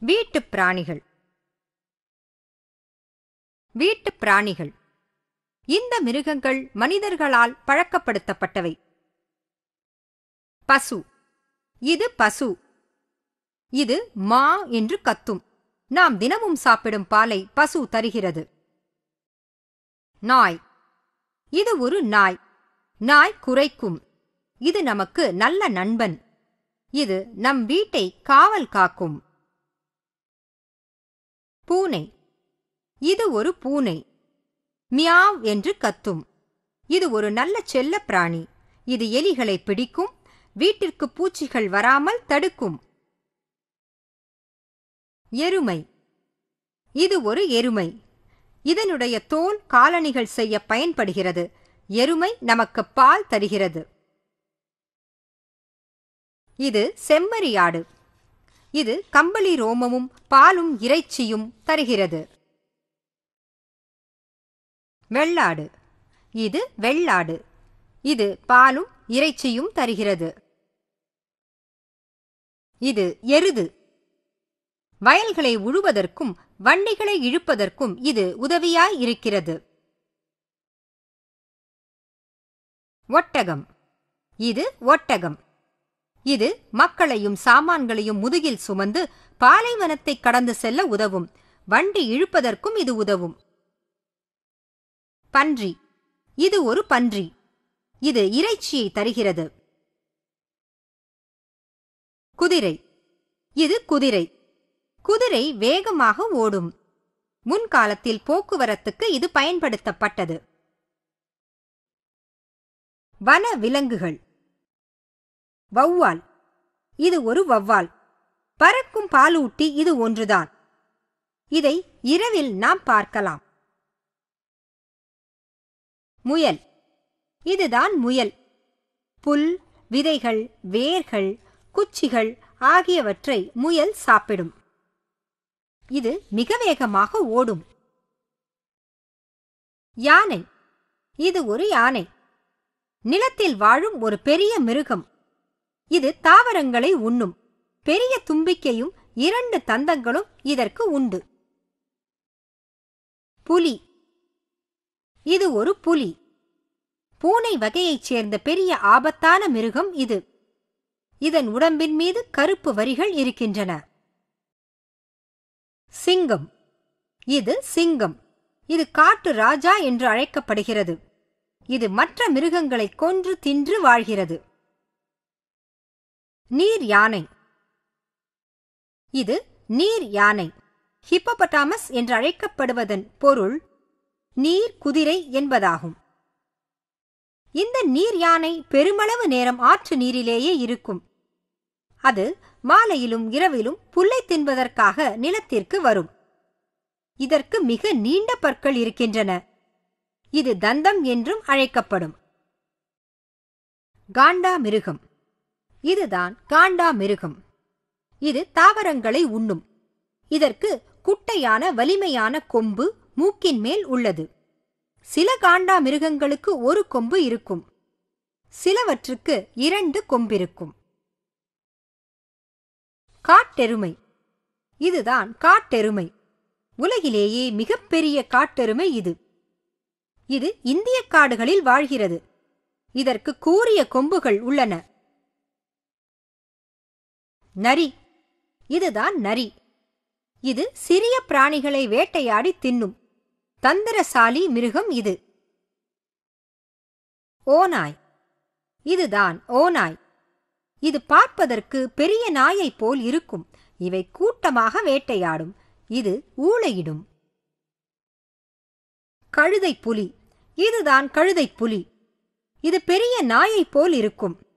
வீட்டுப் பிராணிகள். வீட்டுப் பிராணிகள். இந்த மிருகங்கள் மனிதர்களால் பழக்கப்படுத்தப்பட்டவை. பசு. இது பசு. இது மா என்று கத்தும். நாம் தினமும் சாப்பிடும் பாலை பசு தருகிறது. நாய். இது ஒரு நாய். நாய் குறைக்கும் இது நமக்கு நல்ல நண்பன். இது நம் வீட்டை காவல் காக்கும். பூனை. இது ஒரு பூனை. மியாவ் என்று கத்தும். இது ஒரு நல்ல செல்ல பிராணி. இது எலிகளை பிடிக்கும். வீட்டிற்கு பூச்சிகள் வராமல் தடுக்கும். எருமை. இது ஒரு எருமை. இதனுடைய தோல் காலணிகள் செய்ய பயன்படுகிறது. எருமை நமக்கு பால் தருகிறது. இது செம்மறியாடு இது கம்பளி ரோமமும் பாலும் இறைச்சியும் தருகிறது. வெள்ளாடு. இது வெள்ளாடு. இது பாலும் இறைச்சியும் தருகிறது. இது எருது. வயல்களை உழுவதற்கும் வண்டிகளை இழுப்பதற்கும் இது உதவியாய் இருக்கிறது. ஒட்டகம். இது ஒட்டகம். இது மக்களையும் சாமான்களையும் முதுகில் சுமந்து பாலைவனத்தை கடந்து செல்ல உதவும். வண்டி இழுப்பதற்கும் இது உதவும். பன்றி. இது ஒரு பன்றி. இது இறைச்சியை தருகிறது. குதிரை. இது குதிரை. குதிரை வேகமாக ஓடும். முன்காலத்தில் போக்குவரத்துக்கு இது பயன்படுத்தப்பட்டது. வன விலங்குகள் வௌவால். இது ஒரு வௌவால். பறக்கும் பாலூட்டி இது ஒன்றுதான். இதை இரவில் நாம் பார்க்கலாம். முயல். இதுதான் முயல். புல் விதைகள் வேர்கள் குச்சிகள் ஆகியவற்றை முயல் சாப்பிடும். இது மிக வேகமாக ஓடும். யானை. இது ஒரு யானை. நிலத்தில் வாழும் ஒரு பெரிய மிருகம். இது தாவரங்களை உண்ணும். பெரிய தும்பிக்கையும் இரண்டு தந்தங்களும் இதற்கு உண்டு. புலி. இது ஒரு புலி. பூனை வகையைச் சேர்ந்த பெரிய ஆபத்தான மிருகம் இது. இதன் உடம்பின் மீது கருப்பு வரிகள் இருக்கின்றன. சிங்கம். இது சிங்கம். இது காட்டு ராஜா என்று அழைக்கப்படுகிறது. இது மற்ற மிருகங்களை கொன்று தின்று வாழ்கிறது. நீர் யானை. இது நீர் யானை. ஹிப்போபட்டாமஸ் என்று அழைக்கப்படுவதன் பொருள் நீர் குதிரை என்பதாகும். இந்த நீர் யானை பெருமளவு நேரம் ஆற்று நீரிலேயே இருக்கும். அது மாலையிலும் இரவிலும் புல்லை தின்பதற்காக நிலத்திற்கு வரும். இதற்கு மிக நீண்ட பற்கள் இருக்கின்றன. இது தந்தம் என்றும் அழைக்கப்படும். காண்டா மிருகம். இதுதான் காண்டா மிருகம். இது தாவரங்களை உண்ணும். இதற்கு குட்டையான வலிமையான கொம்பு மூக்கின் மேல் உள்ளது. சில காண்டா மிருகங்களுக்கு ஒரு கொம்பு இருக்கும். சிலவற்றுக்கு இரண்டு கொம்பிருக்கும். காட்டெருமை. இதுதான் காட்டெருமை. உலகிலேயே மிகப்பெரிய காட்டெருமை இது. இது இந்திய காடுகளில் வாழ்கிறது. இதற்கு கூரிய கொம்புகள் உள்ளன. நரி. இதுதான் நரி. இது சிறிய பிராணிகளை வேட்டையாடி தின்னும். தந்திரசாலி மிருகம் இது. ஓநாய். இதுதான் ஓநாய். இது பார்ப்பதற்கு பெரிய நாயைப் போல் இருக்கும். இவை கூட்டமாக வேட்டையாடும். இது ஊளையிடும். கழுதை புலி இதுதான் கழுதை புலி இது பெரிய நாயைப் போல் இருக்கும்.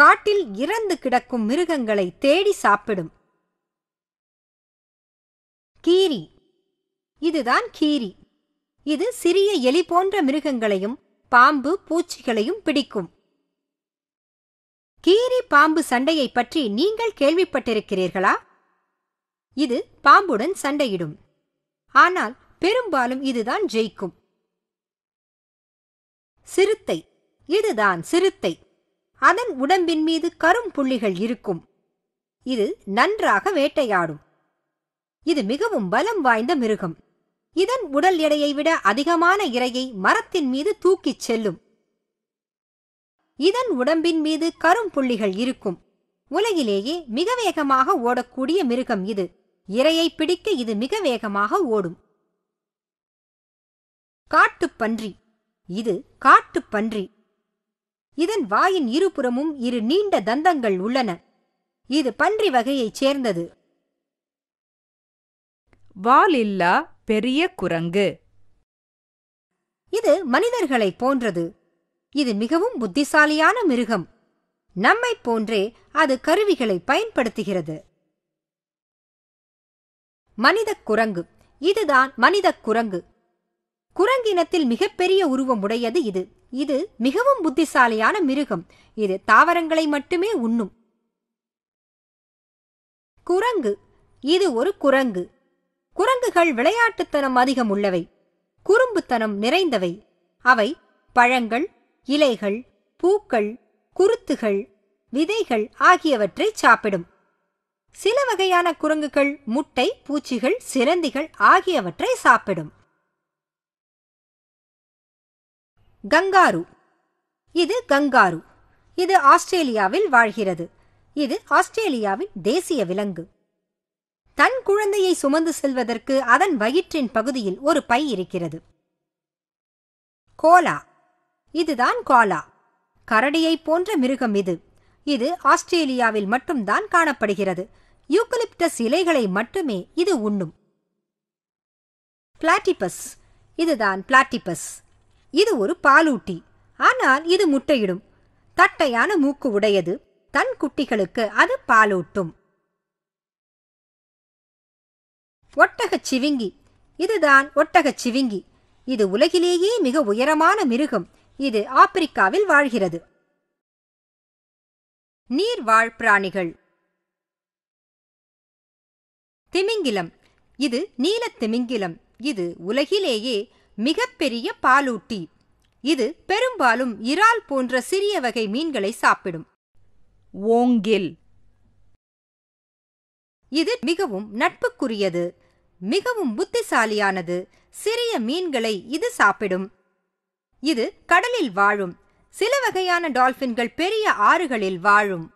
காட்டில் இறந்து கிடக்கும் மிருகங்களை தேடி சாப்பிடும். கீரி. இதுதான் கீரி. இது சிறிய எலி போன்ற மிருகங்களையும் பாம்பு பூச்சிகளையும் பிடிக்கும். கீரி பாம்பு சண்டையை பற்றி நீங்கள் கேள்விப்பட்டிருக்கிறீர்களா? இது பாம்புடன் சண்டையிடும். ஆனால் பெரும்பாலும் இதுதான் ஜெயிக்கும். சிறுத்தை. இதுதான் சிறுத்தை. அதன் உடம்பின் மீது கரும் புள்ளிகள் இருக்கும். இது நன்றாக வேட்டையாடும். இது மிகவும் பலம் வாய்ந்த மிருகம். இதன் உடல் எடையை விட அதிகமான இரையை மரத்தின் மீது தூக்கிச் செல்லும். இதன் உடம்பின் மீது கரும்புள்ளிகள் இருக்கும். உலகிலேயே மிக வேகமாக ஓடக்கூடிய மிருகம் இது. இரையை பிடிக்க இது மிக வேகமாக ஓடும். காட்டுப்பன்றி. இது காட்டுப்பன்றி. இதன் வாயின் இருபுறமும் இரு நீண்ட தந்தங்கள் உள்ளன. இது பன்றி வகையைச் சேர்ந்தது. வால் இல்லா பெரிய குரங்கு. இது மனிதர்களைப் போன்றது. இது மிகவும் புத்திசாலியான மிருகம். நம்மைப் போன்றே அது கருவிகளை பயன்படுத்துகிறது. மனிதக் குரங்கு. இதுதான் மனிதக் குரங்கு. குரங்கினத்தில் மிகப்பெரிய உருவம் உடையது இது. இது மிகவும் புத்திசாலியான மிருகம். இது தாவரங்களை மட்டுமே உண்ணும். குரங்கு. இது ஒரு குரங்கு. குரங்குகள் விளையாட்டுத்தனம் அதிகம் உள்ளவை. குறும்புத்தனம் நிறைந்தவை. அவை பழங்கள் இலைகள் பூக்கள் குருத்துகள் விதைகள் ஆகியவற்றை சாப்பிடும். சில வகையான குரங்குகள் முட்டை பூச்சிகள் சிலந்திகள் ஆகியவற்றை சாப்பிடும். கங்காரு. இது கங்காரு. இது ஆஸ்திரேலியாவில் வாழ்கிறது. இது ஆஸ்திரேலியாவின் தேசிய விலங்கு. தன் குழந்தையை சுமந்து செல்வதற்கு அதன் வயிற்றின் பகுதியில் ஒரு பை இருக்கிறது. கோலா. இதுதான் கோலா. கரடியைப் போன்ற மிருகம் இது. இது ஆஸ்திரேலியாவில் மட்டும்தான் காணப்படுகிறது. யூக்கலிப்டஸ் இலைகளை மட்டுமே இது உண்ணும். பிளாட்டிபஸ். இதுதான் பிளாட்டிபஸ். இது ஒரு பாலூட்டி. ஆனால் இது முட்டையிடும். தட்டையான மூக்கு உடையது. தன் குட்டிகளுக்கு அது பாலூட்டும். ஒட்டகச் சிவிங்கி. இதுதான் ஒட்டகச் சிவிங்கி. இது உலகிலேயே மிக உயரமான மிருகம். இது ஆப்பிரிக்காவில் வாழ்கிறது. நீர்வாழ் பிராணிகள். திமிங்கிலம். இது நீலத் திமிங்கிலம். இது உலகிலேயே மிகப்பெரிய பாலூட்டி. இது பெரும்பாலும் இறால் போன்ற சிறிய வகை மீன்களை சாப்பிடும். ஓங்கில். இது மிகவும் நட்புக்குரியது மிகவும் புத்திசாலியானது சிறிய மீன்களை இது சாப்பிடும். இது கடலில் வாழும் சில வகையான டால்பின்கள் பெரிய ஆறுகளில் வாழும்.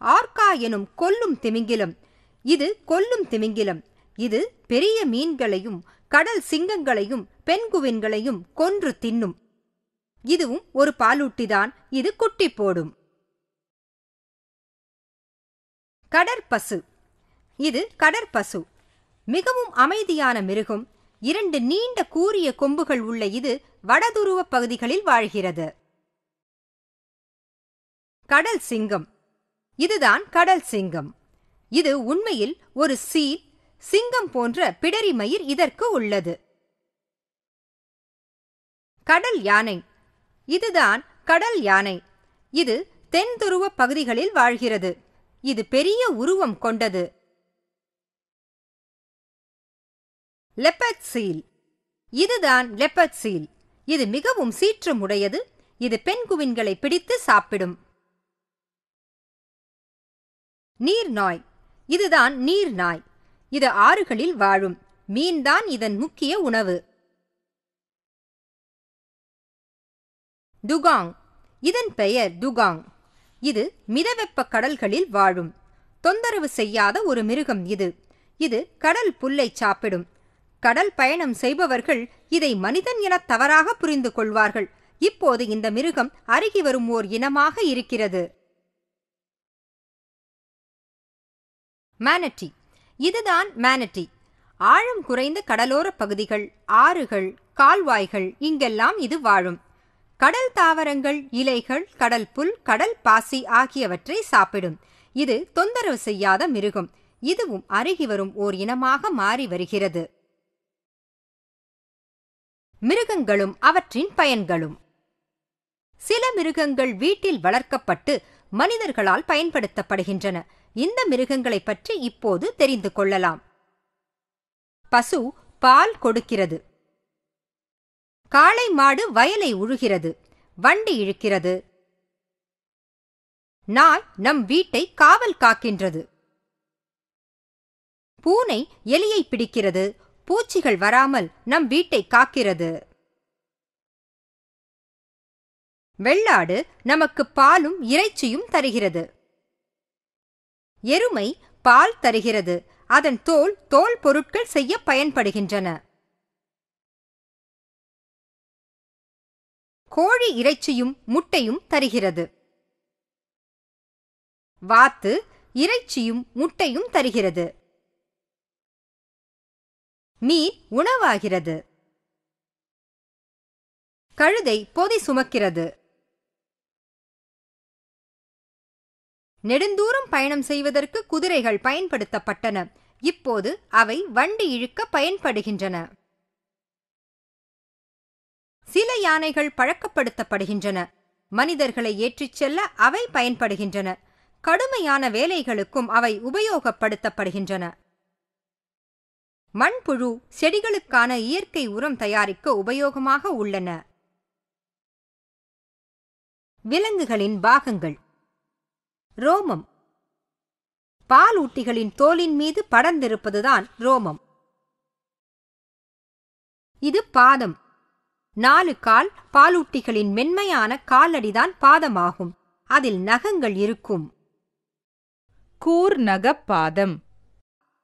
ஆர்கா எனும் கொல்லும் திமிங்கிலம். இது கொல்லும் திமிங்கிலம். இது பெரிய மீன்களையும் கடல் சிங்கங்களையும் பெண்குவின்களையும் கொன்று தின்னும். இதுவும் ஒரு பாலூட்டிதான். இது குட்டி போடும். கடற்பசு இது கடற்பசு மிகவும் அமைதியான மிருகம். இரண்டு நீண்ட கூரிய கொம்புகள் உள்ள இது வடதுருவ பகுதிகளில் வாழ்கிறது. கடல் சிங்கம். இதுதான் கடல் சிங்கம். இது உண்மையில் ஒரு சீல் சிங்கம் போன்ற பிடரி மயிர் இதற்கு உள்ளது. கடல் யானை. இதுதான் கடல் யானை. இது தென் துருவ பகுதிகளில் வாழ்கிறது. இது பெரிய உருவம் கொண்டது. லெப்பட் சீல் இதுதான் லெப்பட் சீல் இது மிகவும் சீற்றமுடையது. இது பெண்குவின்களை பிடித்து சாப்பிடும். நீர்நாய். இதுதான் நீர் நாய் இது ஆறுகளில் வாழும். மீன்தான் இதன் முக்கிய உணவு. டுகாங் இதன் பெயர் டுகாங் இது மிதவெப்ப கடல்களில் வாழும். தொந்தரவு செய்யாத ஒரு மிருகம் இது. இது கடல் புல்லை சாப்பிடும். கடல் பயணம் செய்பவர்கள் இதை மனிதன் என தவறாக புரிந்து கொள்வார்கள். இப்போது இந்த மிருகம் அருகி வரும் ஓர் இனமாக இருக்கிறது. மேனட்டி இதுதான் மேனட்டி ஆழம் குறைந்த கடலோர பகுதிகள் ஆறுகள் கால்வாய்கள் இங்கெல்லாம் இது வாழும். கடல் தாவரங்கள் இலைகள் கடல் புல் கடல் பாசி ஆகியவற்றை சாப்பிடும். இது தொந்தரவு செய்யாத மிருகம். இதுவும் அருகி வரும் ஓர் இனமாக மாறி வருகிறது. மிருகங்களும் அவற்றின் பயன்களும். சில மிருகங்கள் வீட்டில் வளர்க்கப்பட்டு மனிதர்களால் பயன்படுத்தப்படுகின்றன. இந்த மிருகங்களைப் பற்றி இப்போது தெரிந்து கொள்ளலாம். பசு பால் கொடுக்கிறது. காளை மாடு வயலை உழுகிறது. வண்டி இழுக்கிறது. நாய் நம் வீட்டை காவல் காக்கின்றது. பூனை எலியை பிடிக்கிறது. பூச்சிகள் வராமல் நம் வீட்டை காக்கிறது. வெள்ளாடு நமக்கு பாலும் இறைச்சியும் தருகிறது. எருமை பால் தருகிறது. அதன் தோல் தோல் பொருட்கள் செய்ய பயன்படுகின்றன. கோழி இறைச்சியும் முட்டையும் தருகிறது. வாத்து இறைச்சியும் முட்டையும் தருகிறது. மீன் உணவாகிறது. கழுதை பொதி சுமக்கிறது. நெடுந்தூரம் பயணம் செய்வதற்கு குதிரைகள் பயன்படுத்தப்பட்டன. இப்போது அவை வண்டி இழுக்க பயன்படுகின்றன. சில யானைகள் பழக்கப்படுத்தப்படுகின்றன. மனிதர்களை ஏற்றிச் செல்ல அவை பயன்படுகின்றன. கடுமையான வேலைகளுக்கும் அவை உபயோகப்படுத்தப்படுகின்றன. மண்புழு செடிகளுக்கான இயற்கை உரம் தயாரிக்க உபயோகமாக உள்ளன. விலங்குகளின் பாகங்கள். ரோமம். பாலூட்டிகளின் தோலின் மீது படர்ந்திருப்பதுதான் ரோமம். இது பாதம். நாலு கால் பாலூட்டிகளின் மென்மையான காலடிதான் பாதமாகும். அதில் நகங்கள் இருக்கும். கூர்நகப் பாதம்.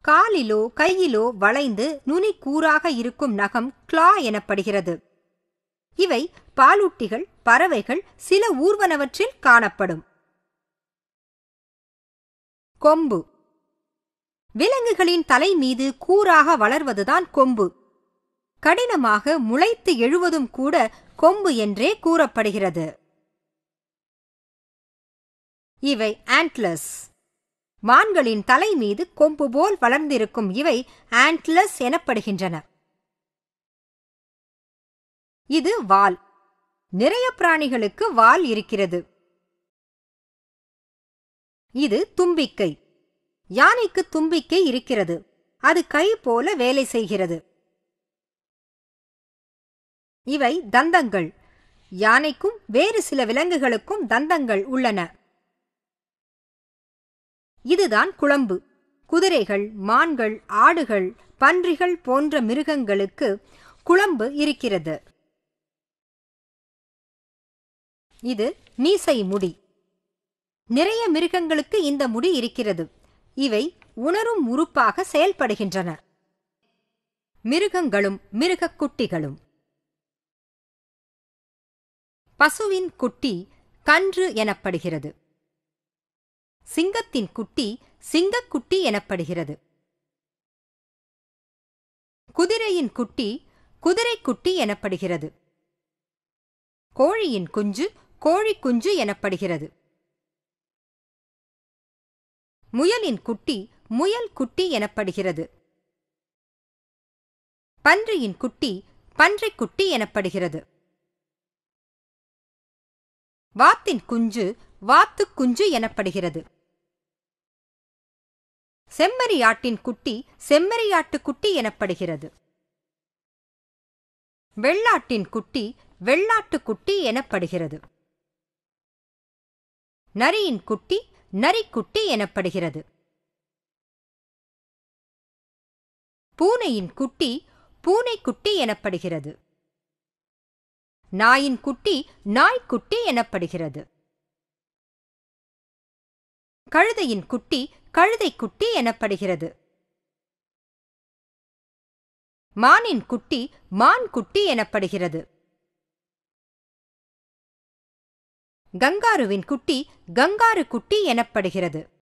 காலிலோ கையிலோ வளைந்து நுனி கூராக இருக்கும் நகம் கிளா எனப்படுகிறது. இவை பாலூட்டிகள் பறவைகள் சில ஊர்வனவற்றில் காணப்படும். கொம்பு. விலங்குகளின் தலை மீது கூறாக வளர்வதுதான் கொம்பு. கடினமாக முளைத்து எழுவதும் கூட கொம்பு என்றே கூறப்படுகிறது. இவை ஆண்ட்லஸ் மான்களின் தலை மீது கொம்பு போல் வளர்ந்திருக்கும் இவை ஆண்ட்லஸ் எனப்படுகின்றன. இது வால். நிறைய பிராணிகளுக்கு வால் இருக்கிறது. இது தும்பிக்கை. யானைக்கு தும்பிக்கை இருக்கிறது. அது கை போல வேலை செய்கிறது. இவை தந்தங்கள். யானைக்கும் வேறு சில விலங்குகளுக்கும் தந்தங்கள் உள்ளன. இதுதான் குழம்பு. குதிரைகள் மான்கள் ஆடுகள் பன்றிகள் போன்ற மிருகங்களுக்கு குழம்பு இருக்கிறது. இது மீசை முடி. நிறைய மிருகங்களுக்கு இந்த முடி இருக்கிறது. இவை உணரும் உறுப்பாக செயல்படுகின்றன. மிருகங்களும் மிருகக் குட்டிகளும். பசுவின் குட்டி கன்று எனப்படுகிறது. சிங்கத்தின் குட்டி சிங்கக்குட்டி எனப்படுகிறது. குதிரையின் குட்டி குதிரைக்குட்டி எனப்படுகிறது. கோழியின் குஞ்சு கோழிக்குஞ்சு எனப்படுகிறது. முயலின் குட்டி முயல் குட்டி எனப்படுகிறது. பன்றியின் குட்டி பன்றிக் குட்டி எனப்படுகிறது. வாத்தின் குஞ்சு வாத்துக் குஞ்சு எனப்படுகிறது. செம்மறியாட்டின் குட்டி செம்மறியாட்டு குட்டி எனப்படுகிறது. வெள்ளாட்டின் குட்டி வெள்ளாட்டு குட்டி எனப்படுகிறது. நரியின் குட்டி நரிக்குட்டி எனப்படுகிறது. பூனையின் குட்டி பூனைக்குட்டி எனப்படுகிறது. நாயின் குட்டி நாய்க்குட்டி எனப்படுகிறது. கழுதையின் குட்டி கழுதைக்குட்டி எனப்படுகிறது. மானின் குட்டி மான் குட்டி எனப்படுகிறது. கங்காருவின் குட்டி கங்காரு குட்டி எனப்படுகிறது.